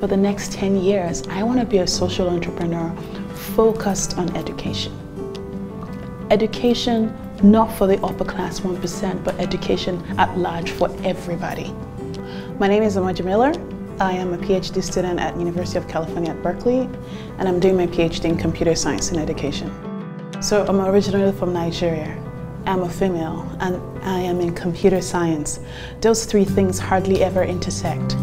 For the next 10 years, I want to be a social entrepreneur focused on education. Education not for the upper class 1%, but education at large for everybody. My name is Omoju Miller. I am a PhD student at University of California at Berkeley, and I'm doing my PhD in computer science and education. So I'm originally from Nigeria. I'm a female, and I am in computer science. Those three things hardly ever intersect.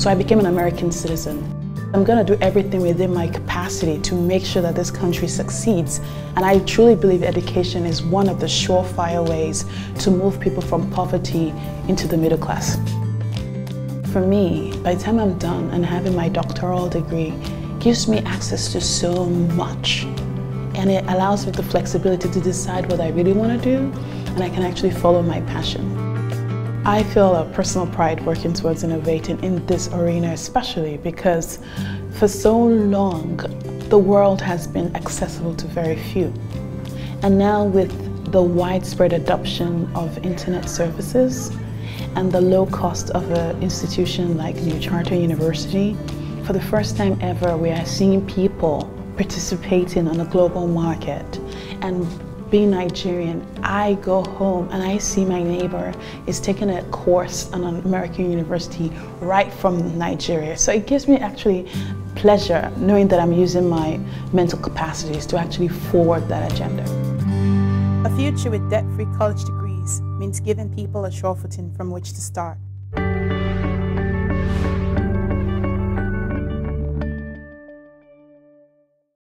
So I became an American citizen. I'm going to do everything within my capacity to make sure that this country succeeds. And I truly believe education is one of the surefire ways to move people from poverty into the middle class. For me, by the time I'm done and having my doctoral degree, gives me access to so much. And it allows me the flexibility to decide what I really want to do, and I can actually follow my passion. I feel a personal pride working towards innovating in this arena, especially because for so long the world has been accessible to very few. And now, with the widespread adoption of internet services and the low cost of an institution like New Charter University, for the first time ever, we are seeing people participating on a global market and being Nigerian, I go home and I see my neighbor is taking a course on an American university right from Nigeria. So it gives me actually pleasure knowing that I'm using my mental capacities to actually forward that agenda. A future with debt-free college degrees means giving people a sure footing from which to start.